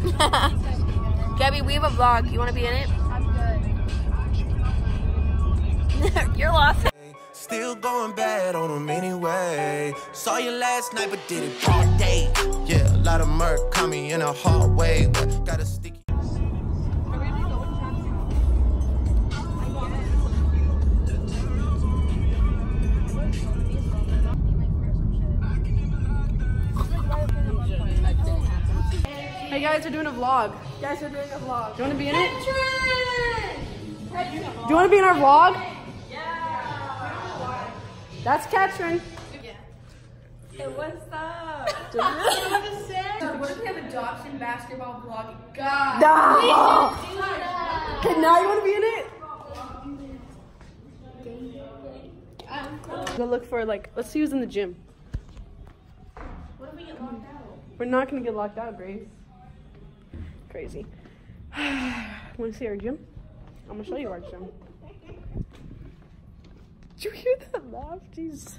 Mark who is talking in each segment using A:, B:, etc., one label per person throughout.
A: Gabby, we have a vlog. You want to be in it?
B: I'm good.
A: You're lost.
C: Still going bad on them anyway. Saw you last night, but did it all day. Yeah, a lot of murk caught me in a hard way, but got a sticky.
D: Guys, we're doing a vlog. Guys, we're doing a vlog. Do you want to be in it? Do you want to be in our vlog? Yeah. That's Katrin.
B: Hey, what's up?
D: What if we have a Dobson basketball vlog? God.
A: No.
D: Okay, now you want to be in it? Go look for like, let's see who's in the gym.
B: What if we get locked out?
D: We're not gonna get locked out, Grace. Crazy. Want to see our gym? I'm gonna show you our gym. Did you hear that laugh? Jeez.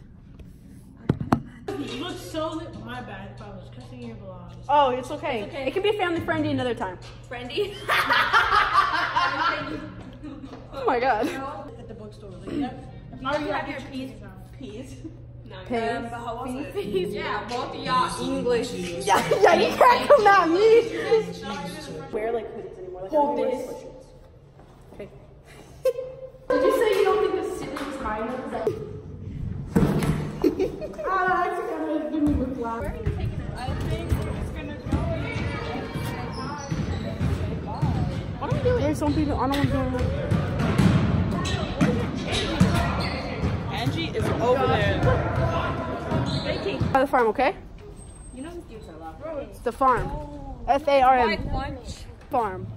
E: You look so lit. My bad if I was cussing your vlogs.
D: Oh, it's okay. Okay, It can be family friendly another time.
B: Friendy?
D: Oh my god.
E: At the bookstore. Like, yep.
B: Oh, you have your P's. P's?
D: Pain.
B: Yeah, both of y'all English.
D: Yeah, yeah, you can't come at me. Wear like hoodies anymore. Like, Hold this. Okay. Did you say you don't think the ceiling is high enough? Is that- Ah, that's gonna give me whiplash. What am I doing? There's some people. I don't want to do it.
E: Angie is over there.
D: By the farm, okay?
B: You know who gives a lot.
D: It's the farm. F A R M. Farm.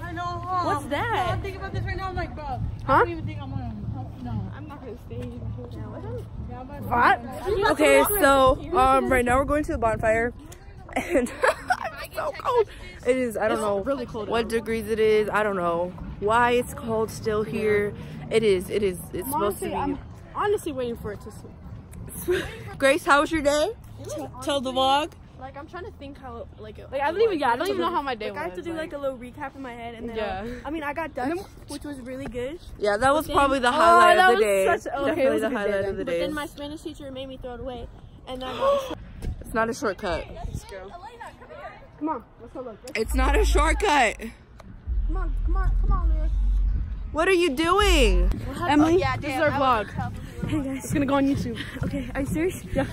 E: I know. Huh?
B: What's that?
E: I'm thinking about this right now. I'm like, bro. I
D: Huh?
E: don't even think I'm gonna. No.
B: I'm not gonna stay here.
E: Yeah, I'm gonna-
D: What?
F: Okay, so um, right now we're going to the bonfire, and it's so cold. It is. I don't know
D: really cold
F: what degrees it is. I don't know why it's cold still here. It is. It is. It's supposed to
D: Honestly,
F: be.
D: I'm honestly waiting for it to sleep.
F: Grace, how was your day? Tell the vlog.
G: Like I'm trying to think how like
D: Like I don't even. Yeah, I don't even know how my day
G: like I have to do like a little recap in my head and then
D: Yeah.
G: uh, I mean I got Dutch which was really good.
F: Yeah, that was probably the
D: Oh,
F: highlight
D: that
F: of the
D: was
F: day.
D: such- okay,
F: Definitely
D: was
F: the
D: good day
F: highlight of the day.
G: But then my Spanish teacher made me throw it away, and I got
F: It's not a shortcut.
D: Come on, let's go look. Let's-
F: It's not a shortcut.
D: Come on, come on, come on, Leah.
F: What are you doing?
D: Emily,
G: yeah,
D: this is our
G: I
D: vlog. Hey guys, it's gonna go on YouTube.
G: Okay, are you serious?
D: Yeah,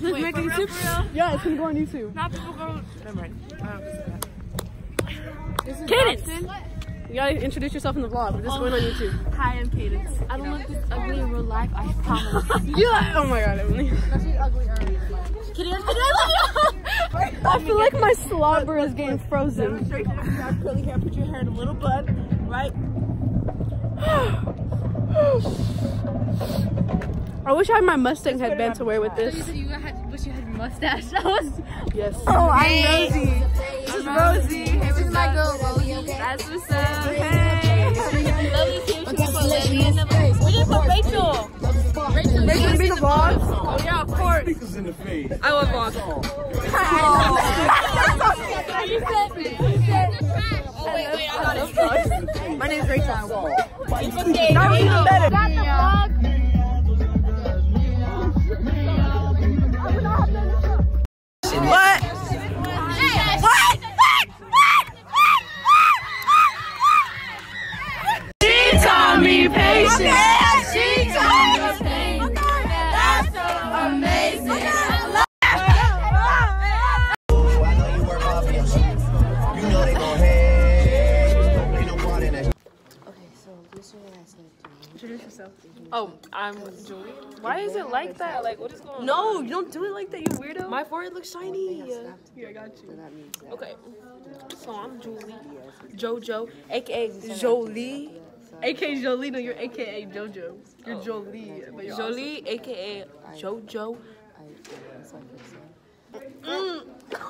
G: Look, make it super real.
D: yeah, it's gonna go on YouTube.
G: Not people go.
F: Never mind.
D: Um, Cadence. You gotta introduce yourself in the vlog. This is oh going on YouTube.
G: Hi, I'm Cadence. I don't look this ugly in real life. I promise.
D: You like? Oh my god, Emily.
G: Kitty, I'm kidding.
D: I feel like my slobber is getting frozen.
G: You got curly hair. Put your hair in a little bun, right?
D: I wish I had my Mustang headband to wear with this.
B: You had, wish you had your mustache. That was.
D: Yes.
G: Oh, I'm Rosie.
B: This is Rosie. Hey, this is my girl, Rosie. That's what's up. Hey. Lovely too. She put Lily in the. We didn't put Rachel. Rachel.
D: Are you gonna be the vlog?
B: Oh yeah, of course.
F: I love vlog.
B: You said. You said. Oh wait, wait. I got it.
F: My name's Rachel.
B: Okay.
D: That was even better.
E: I'm Julie. Why is it like that? Like, what is going on?
D: No, you don't do it like that, you weirdo.
E: My forehead looks shiny.
D: Here, I got you.
E: Okay. So I'm Julie. Jojo, aka Jolie.
D: AKA Jolie, no, you're AKA JoJo. You're oh. Jolie. But you're
E: Jolie, aka Jojo. Mm.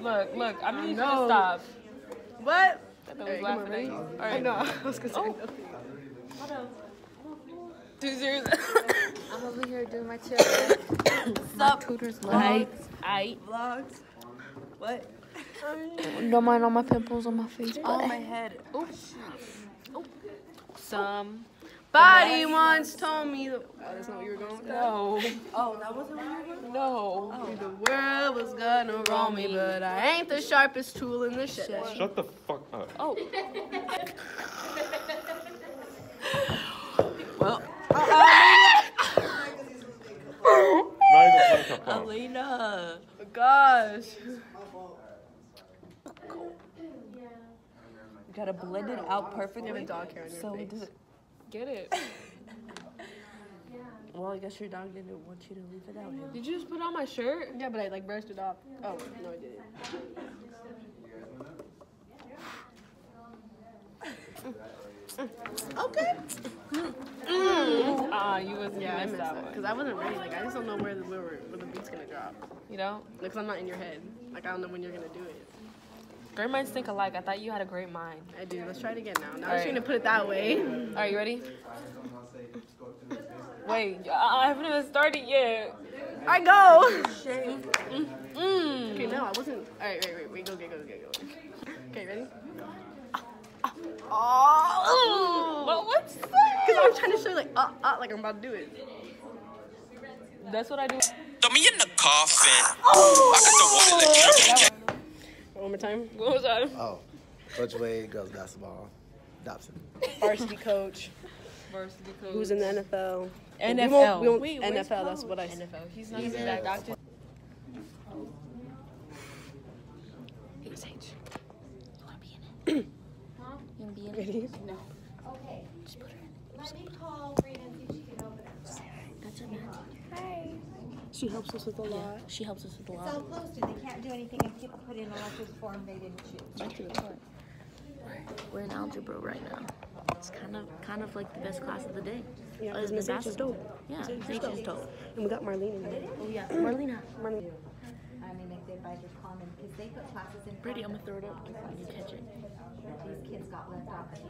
E: Look, look, I need you to stop.
D: What?
E: I thought I was laughing at you. All right.
D: I know, I was gonna say
E: Oh.
D: nothing.
E: Two zeros.
G: I'm over here doing my chair.
F: Sup?
G: Tutor's
B: Like,
G: vlogs.
B: I.
F: Vlogs. What?
G: Don't mind all my pimples on my face,
F: Oh,
G: but
F: my head.
B: Some.
D: Body once told me the. Oh, that's not what you were going with?
B: No.
F: Oh, that wasn't what you were going
B: No. Oh.
D: The world was gonna roll me, but I ain't the sharpest tool in the shed.
H: Shut the fuck up.
B: Oh.
F: Well,
H: Not even makeup on.
F: Alina.
D: Gosh.
F: You gotta blend it out perfectly.
D: You have a dog hair on your
F: so
D: face.
F: it doesn't.
B: Get it.
F: Well, I guess your dog didn't want you to leave it out.
B: Did you just put on my shirt?
D: Yeah, but I like brushed it off. Oh, no, I didn't.
F: Okay.
B: Ah, you was
D: Yeah, I
B: missed
D: missed
B: that
D: that
B: one.
D: because I wasn't ready. Like, I just don't know where the where, where the beat's gonna drop.
B: You know?
D: Like, 'cause I'm not in your head. Like, I don't know when you're gonna do it.
B: Great minds think alike. I thought you had a great mind.
D: I do. Let's try it again now. Now I'm
B: Alright.
D: trying to put it that way.
B: Are you ready? Wait, I I haven't even started yet.
D: I go.
B: Mm.
D: Okay, no, I wasn't. All right, wait, wait, wait. Go, go, go, go, go. Okay, ready? Oh.
B: But what's
D: Because I'm trying to show you, like, uh, uh, like I'm about to do it.
B: That's what I do.
C: Throw me in the coffin. I got the water like
D: One more time.
B: What was that?
I: Oh, Coach Wade, girls basketball, Dobson.
D: Varsity coach
B: Varsity coach.
D: who's in the NFL. We
B: NFL.
D: won't, we won't,
B: Wait,
D: NFL. That's what I said.
B: NFL. He's not even that doctor.
D: Ready?
J: Okay. Let me call Rita and see if she can open it.
G: That's her math teacher.
D: She helps us with a lot.
G: She helps us with a lot.
J: It's
G: lot.
J: all posted. They can't do anything and people put in elective form they didn't choose.
G: Right to the point. We're in algebra right now. It's kind of kind of like the best class of the day.
D: Yeah, uh,
G: Other
D: because Miss H is dope.
G: Yeah,
D: Miss H is dope.
G: dope.
D: And we got Marlene oh, in there.
G: Oh yeah, Marlena.
D: Marlene.
J: I mean, make the advisors common because they put classes in.
G: Brady, I'm gonna throw it up. You catch it.
J: These kids got left off. She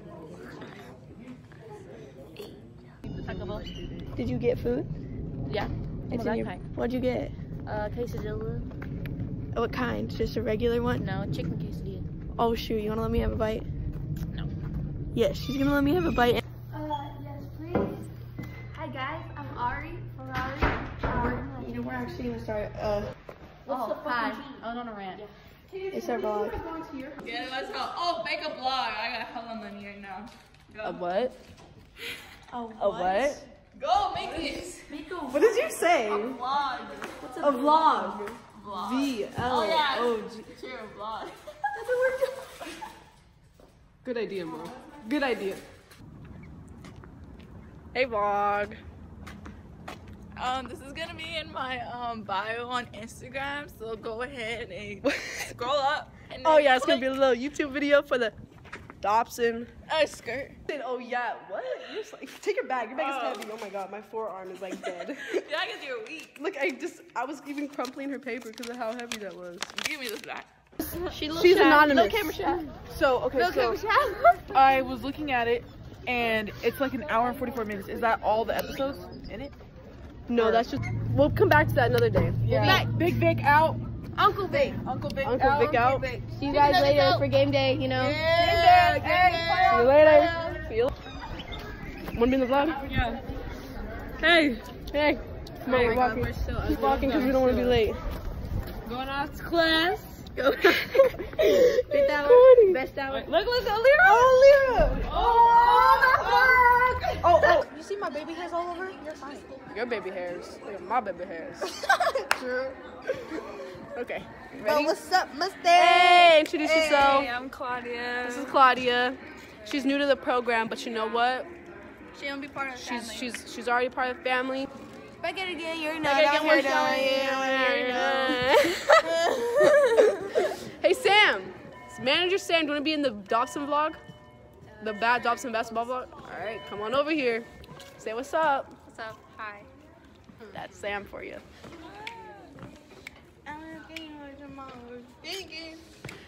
J: didn't get
D: Did you get food?
G: Yeah.
D: It's
G: my
D: in your-
G: backpack.
D: What'd you get?
G: Uh, quesadilla.
D: What kind? Just a regular one?
G: No, chicken quesadilla.
D: Oh shoot, you wanna let me have a bite?
G: No.
D: Yes, she's gonna let me have a bite.
K: Uh, yes, please. Hi guys, I'm Ari from Ari.
D: You know, we're actually gonna start, uh,
K: oh, hi. I was on a rant.
D: it's our vlog.
E: Yeah, let's go. Oh, make a vlog. I got hella money right now.
D: A what?
F: A
D: A what?
E: Go, make it.
D: What did you say?
E: Vlog.
D: A vlog.
E: Vlog.
D: V L
E: Oh, yeah.
D: O G.
E: Share a vlog.
D: Good idea, bro. Good idea. Hey, vlog.
E: Um, this is gonna be in my um bio on Instagram, so go ahead and scroll up. And
D: Oh yeah, it's gonna be a little YouTube video for the Dobson.
E: a skirt.
D: Oh yeah, what? You're just like, take your bag. Your bag is
E: Oh.
D: heavy. Oh my god, my forearm is like dead.
E: Yeah, I guess you're weak.
D: Look, I just, I was even crumpling her paper because of how heavy that was.
E: Give me this back.
G: She looks
D: She's
G: shy.
D: anonymous.
G: No camera shot.
D: So okay,
G: No
D: so
G: camera shot.
L: I was looking at it, and it's like an hour and 44 minutes. Is that all the episodes in it?
D: no, that's just. We'll come back to that another day.
L: Yeah. Big Vic out.
K: Uncle Vic.
L: Uncle Vic
D: Uncle
L: out.
D: Vic out.
K: See you guys later for game day, you know.
D: See you later. See you. Wanna be in the vlog?
L: Yeah.
D: Hey, hey. Come on, oh we're walking. Keep walking because we don't want to be late.
L: Going off to class.
D: Go.
K: Best hour. Best hour.
L: Look, look, Allira.
D: Oh, Lyra.
L: Oh,
D: Oh, oh.
F: You see my baby hairs all over? You're fine.
D: Your baby hairs. Look at my baby hairs.
F: True.
D: Okay.
F: But
D: Ready?
F: what's up, Mustang?
D: Hey, introduce
E: Hey,
D: yourself.
E: I'm Claudia.
D: This is Claudia. She's new to the program, but you know what?
E: She gonna be part of the
D: She's
E: family.
D: she's she's already part of the family.
F: Back it again, you're
D: Back
F: not
D: it
F: out
D: again,
F: here
D: we're
F: doing
D: showing hey Sam, it's manager Sam, do you want to be in the Dobson vlog? The bad Dobson basketball vlog? All right, come on over here. Say what's up.
E: What's up? Hi.
D: That's Sam for you.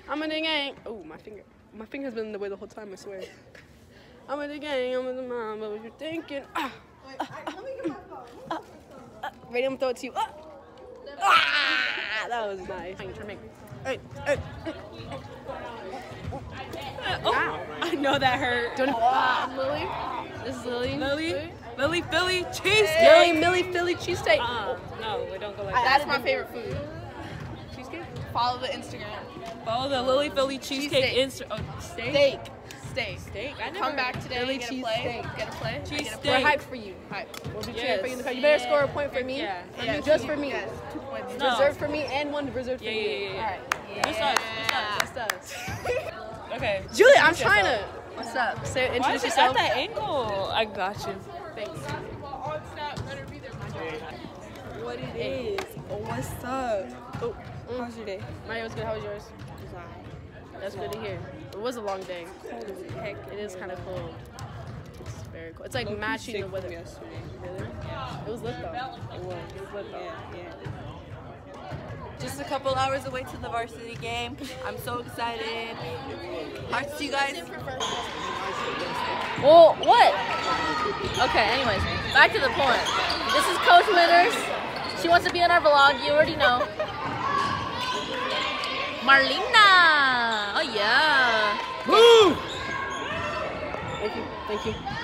D: I'm in the gang. Oh, my finger. My finger has been in the way the whole time, I swear. I'm in the gang, I'm in the mom, What was you thinking? Ah, ah, ah, ah. Ready? I'm gonna throw it to you. Ah! Ah! That was nice. Try to make. Hey, hey.
E: Oh, I know that hurt.
D: Don't uh, Lily. This is Lily.
E: Lily. Lily Philly cheesesteak.
D: Lily Millie Philly cheesesteak.
E: Uh, no, we don't go like
B: That's my favorite food.
D: Cheesecake.
B: Follow the Instagram.
E: Follow the Lily Philly cheesecake
B: Cheesesteak.
E: Insta. Oh, steak.
B: Steak. Steak.
E: Steak. I never.
B: Come back today.
D: Philly
B: get a play.
D: steak.
B: Get a play.
E: Cheese
B: get a
E: steak.
B: play.
D: We're hyped for you.
B: Hype.
D: We'll be cheering
E: Yes.
D: for you in the car. You better score a point for me.
E: Yeah.
B: Yeah.
D: Just for me.
B: Yes. Two points.
E: No.
D: Reserved for me and one reserved for
E: Yeah,
D: you.
E: yeah, yeah, yeah.
D: All right.
E: Just us. Just us.
D: Just us.
E: Okay.
D: Julie, I'm trying to. What's up? Say,
E: Why
D: introduce
E: is it
D: yourself.
E: at that angle? I got you.
D: Thanks.
E: What it is? Oh, what's up?
D: Oh, mm.
E: How's your day?
D: my day was good. How was yours? That's good to hear. It was a long day. Heck, it is kind of cold. It's very cold. It's like matching the weather.
E: yesterday.
D: Really? It was lit though. It was. It was lit though.
E: Just a couple hours away to the varsity game. I'm so excited. Talk to you guys.
G: Well, what? Okay, anyways, back to the point. This is Coach Winners. She wants to be in our vlog, you already know. Marlena! Oh yeah! Woo!
D: Thank you. Thank you.